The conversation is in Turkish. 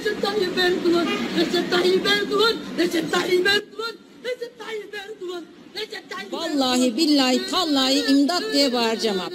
Recep Tayyip Erdoğan, Recep Tayyip Erdoğan, Recep Tayyip Erdoğan, Recep Tayyip Erdoğan, Recep Tayyip Erdoğan. Vallahi billahi tallahi imdat diye bağıracağım abi.